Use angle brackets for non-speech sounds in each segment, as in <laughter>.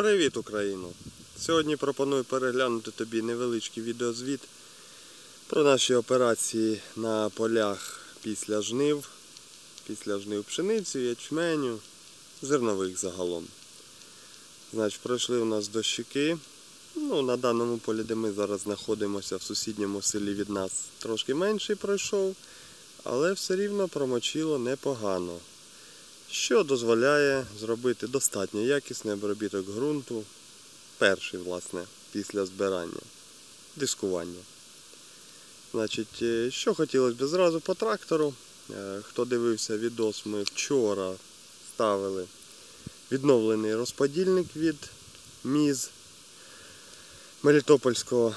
Привіт, Україно! Сьогодні пропоную переглянути тобі невеличкий відеозвіт про наші операції на полях після жнив, після жнив пшениці, ячменю, зернових загалом. Значить, пройшли у нас дощики. Ну, на даному полі, де ми зараз знаходимося в сусідньому селі від нас, трошки менший пройшов, але все рівно промочило непогано що дозволяє зробити достатньо якісний обробіток ґрунту, перший, власне, після збирання, дискування. Значить, е, що хотілося б зразу по трактору. Е, Хто дивився відос, ми вчора ставили відновлений розподільник від МІЗ Мелітопольського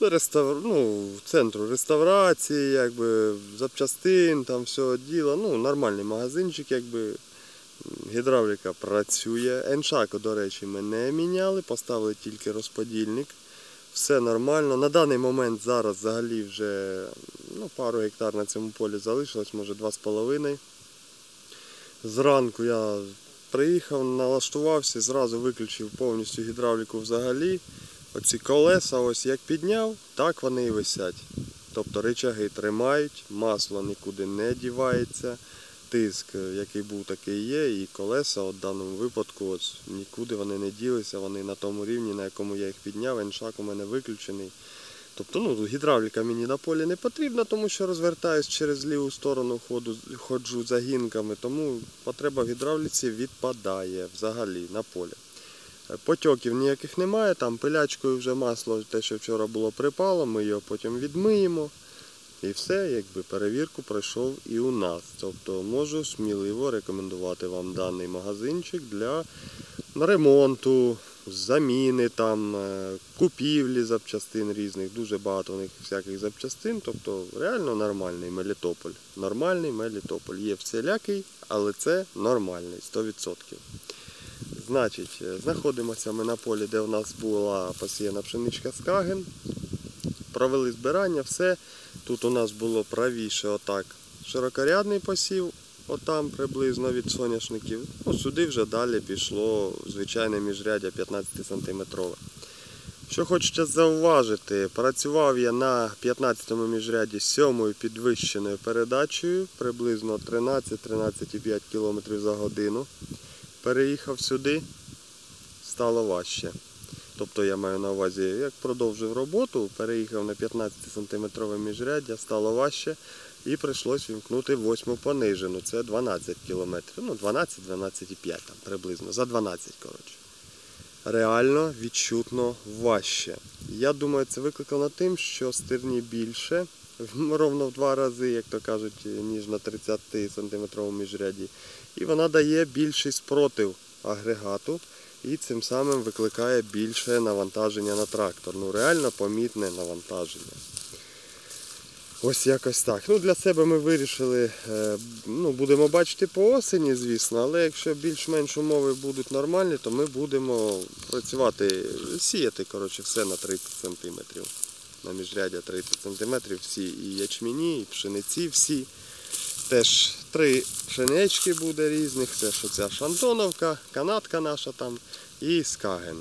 реставр... ну, центру реставрації, якби, запчастин, там всього діла. Ну, нормальний магазинчик, якби. Гідравліка працює. Еншаку, до речі, ми не міняли, поставили тільки розподільник. Все нормально. На даний момент зараз взагалі вже ну, пару гектар на цьому полі залишилось, може 2,5. Зранку я приїхав, налаштувався, зразу виключив повністю гідравліку взагалі. Оці колеса ось як підняв, так вони і висять. Тобто ричаги тримають, масло нікуди не дівається, тиск, який був, такий є, і колеса от в даному випадку ось нікуди вони не ділися, вони на тому рівні, на якому я їх підняв, еншак у мене виключений. Тобто ну, гідравліка мені на полі не потрібна, тому що розвертаюсь через ліву сторону, ходу, ходжу загінками, тому потреба в гідравліці відпадає взагалі на полі. Потьоків ніяких немає, там пилячкою вже масло, те, що вчора було припало, ми його потім відмиємо. І все, якби перевірку пройшов і у нас. Тобто можу сміливо рекомендувати вам даний магазинчик для ремонту, заміни, там, е, купівлі запчастин різних. Дуже багато у них всяких запчастин. Тобто реально нормальний Мелітополь. Нормальний Мелітополь. Є всілякий, але це нормальний, 100%. Значить, е, знаходимося ми на полі, де у нас була посіяна пшеничка Скаген. Провели збирання, все. Тут у нас було правіше отак широкорядний посів, отам приблизно від соняшників. Ну, Сюди вже далі пішло звичайне міжрядя 15 см. Що хочеться зауважити, працював я на 15-му міжряді з 7 підвищеною передачею, приблизно 13-13,5 км за годину переїхав сюди, стало важче. Тобто я маю на увазі, як продовжив роботу, переїхав на 15-сантиметрове міжряддя, стало важче і прийшлось вімкнути восьму понижену. Це 12 кілометрів. Ну, 12-12,5 там приблизно, за 12, коротше. Реально відчутно важче. Я думаю, це викликано тим, що стерні більше, <laughs> ровно в два рази, як то кажуть, ніж на 30 сантиметровому міжряді. І вона дає більший спротив агрегату і цим самим викликає більше навантаження на трактор. Ну реально помітне навантаження. Ось якось так. Ну Для себе ми вирішили, е, ну будемо бачити по осені, звісно, але якщо більш-менш умови будуть нормальні, то ми будемо працювати, сіяти коротше, все на 30 см. На міжрядя 30 см, всі і ячміні, і пшениці всі. Теж три пшенички буде різних, це ж оця шантоновка, канатка наша там і скаген.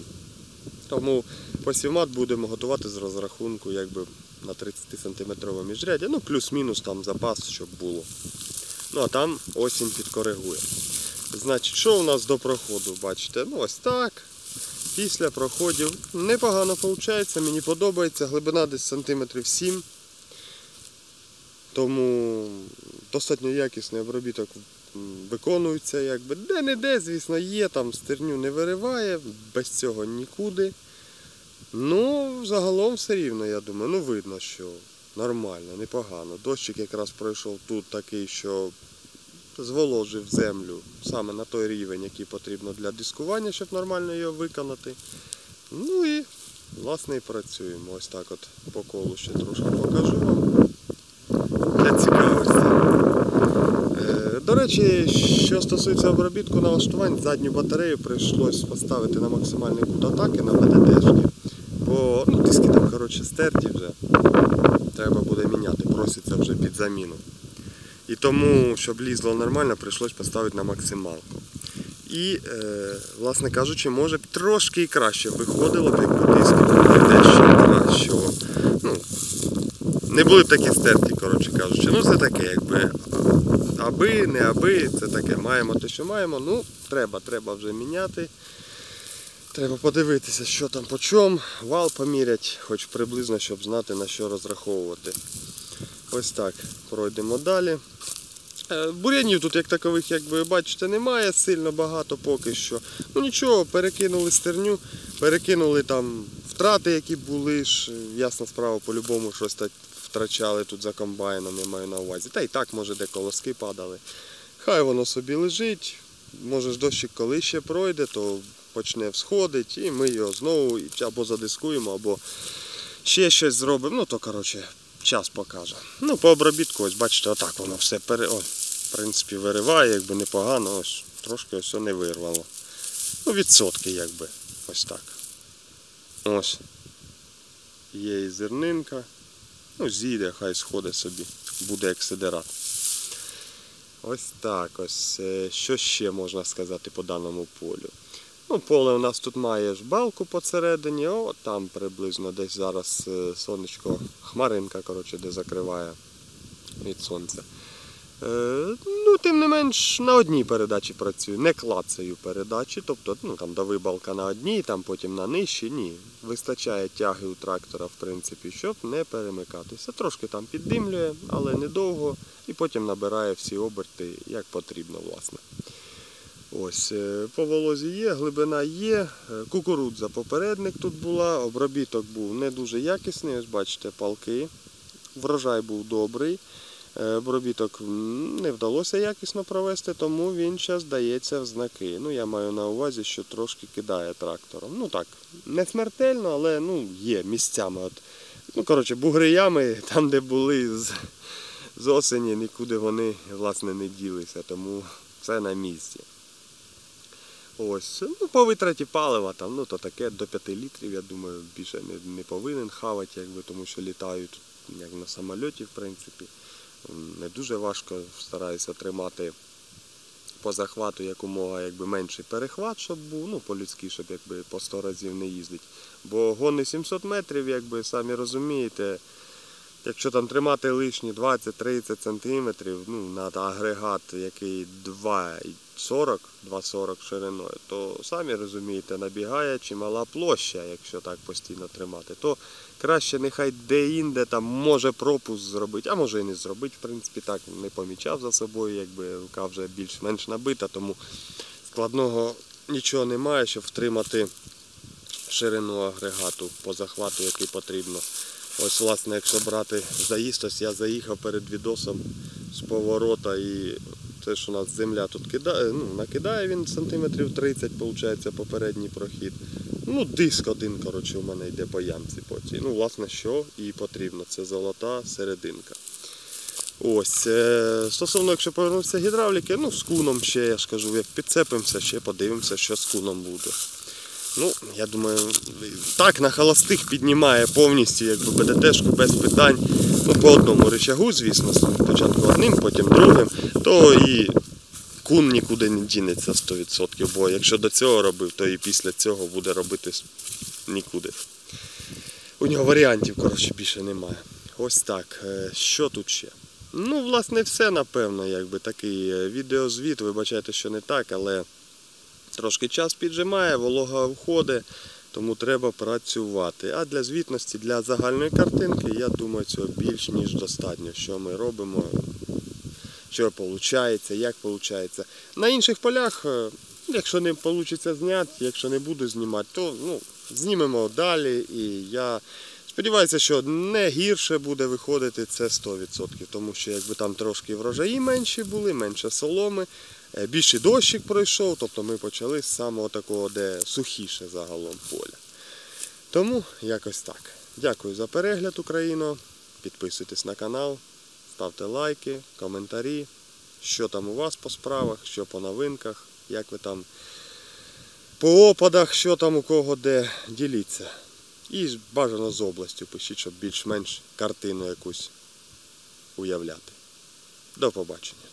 Тому посівмат будемо готувати з розрахунку якби на 30 см міжрядя, ну плюс-мінус там запас, щоб було. Ну а там осінь підкоригує. Значить, що у нас до проходу? Бачите? Ну ось так. Після проходів непогано виходить, мені подобається, глибина десь сантиметрів 7 тому достатньо якісний обробіток виконується. якби. Де-не-де, звісно, є, там стерню не вириває, без цього нікуди. Ну, загалом все рівно, я думаю, ну видно, що нормально, непогано. Дощик якраз пройшов тут такий, що зволожив землю саме на той рівень, який потрібно для дискування, щоб нормально його виконати. Ну і власне і працюємо. Ось так от по колу ще трошки покажу вам для цікавості. Е, До речі, що стосується обробітку налаштувань, задню батарею прийшлось поставити на максимальний кут атаки на ВДДшки. Бо ну, диски там коротше, стерті вже. Треба буде міняти, проситься вже під заміну. І тому, щоб лізло нормально, прийшлось поставити на максималку. І, е, власне кажучи, може б трошки і краще виходило б, якби були дещо кращого. Ну, не були б такі стерті, коротше кажучи. Ну, це таке, якби аби, не аби, це таке. Маємо те, що маємо. Ну, треба, треба вже міняти. Треба подивитися, що там по чому. Вал помірять, хоч приблизно, щоб знати на що розраховувати. Ось так. Пройдемо далі. Е, Бур'янів тут як такових, як ви бачите, немає сильно багато поки що. Ну нічого, перекинули стерню, перекинули там втрати, які були ж. Ясна справа, по-любому щось так втрачали тут за комбайном, я маю на увазі. Та і так, може, де колоски падали. Хай воно собі лежить. Може ж дощик коли ще пройде, то почне всходити, і ми його знову або задискуємо, або ще щось зробимо. Ну то коротше, час покаже. Ну, по обробітку, ось бачите, отак воно все пере... О, в принципі, вириває, якби непогано, ось трошки ось не вирвало. Ну, відсотки, якби. Ось так. Ось. Є і зернинка. Ну, зійде, хай сходить собі. Буде як сидерат. Ось так ось. Е, Що ще можна сказати по даному полю? Ну, поле у нас тут має ж балку посередині, о, там приблизно десь зараз е, сонечко, хмаринка, коротше, де закриває від сонця. Е, ну, тим не менш, на одній передачі працюю, не клацаю передачі, тобто ну, там дави балка на одній, там потім на нижчій. Ні. Вистачає тяги у трактора, в принципі, щоб не перемикатися. Трошки там піддимлює, але недовго, і потім набирає всі оберти, як потрібно, власне. Ось, е, по волозі є, глибина є, е, кукурудза попередник тут була, обробіток був не дуже якісний, ось бачите, палки. Врожай був добрий. Е, Обробіток не вдалося якісно провести, тому він зараз дається в знаки. Ну, я маю на увазі, що трошки кидає трактором. Ну так, не смертельно, але ну, є місцями. От, ну, коротше, бугри ями, <laughs> там, де були з, з осені, нікуди вони власне не ділися, тому все на місці. Ось, ну, по витраті палива там, ну то таке до 5 літрів, я думаю, більше не, не повинен хавати, якби, тому що літаю тут як на самольоті, в принципі. Не дуже важко стараюся тримати по захвату якомога якби, менший перехват, щоб був, ну, по-людськи, щоб якби, по 100 разів не їздить. Бо гони 700 метрів, якби самі розумієте, Якщо там тримати лишні 20-30 сантиметрів, ну, на агрегат, який 2,40, 2,40 шириною, то самі розумієте, набігає чимала площа, якщо так постійно тримати, то краще нехай де-інде там може пропуск зробити, а може і не зробити, в принципі, так не помічав за собою, якби рука вже більш-менш набита, тому складного нічого немає, щоб втримати ширину агрегату по захвату, який потрібно. Ось, власне, якщо брати заїзд, ось я заїхав перед відосом з поворота і це ж у нас земля тут кидає, ну, накидає він сантиметрів 30, виходить, попередній прохід. Ну, диск один, коротше, у мене йде по ямці по цій. Ну, власне, що і потрібно. Це золота серединка. Ось, е, стосовно, якщо повернутися гідравліки, ну, з куном ще, я ж кажу, як підцепимося, ще подивимося, що з куном буде. Ну, я думаю, так на холостих піднімає повністю якби БДТшку без питань. По одному рычагу, звісно, спочатку одним, потім другим, то і кун нікуди не дінеться 100%, бо якщо до цього робив, то і після цього буде робити нікуди. У нього варіантів, коротше, більше немає. Ось так. Е, Що тут ще? Ну, власне, все, напевно, якби такий е, відеозвіт. Вибачайте, що не так, але трошки час піджимає, волога входить, тому треба працювати. А для звітності, для загальної картинки, я думаю, цього більш ніж достатньо, що ми робимо, що виходить, як виходить. На інших полях, е, якщо не вийде зняти, якщо не буду знімати, то ну, знімемо далі. І я сподіваюся, що не гірше буде виходити це 100%, тому що якби там трошки врожаї менші були, менше соломи. Е, Більший дощик пройшов, тобто ми почали з самого такого, де сухіше загалом поля. Тому якось так. Дякую за перегляд, Україно. Підписуйтесь на канал, ставте лайки, коментарі, що там у вас по справах, що по новинках, як ви там по опадах, що там у кого де. Діліться. І бажано з областю пишіть, щоб більш-менш картину якусь уявляти. До побачення.